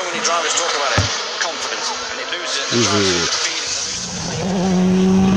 so many drivers talk about it, confidence, and it loses it.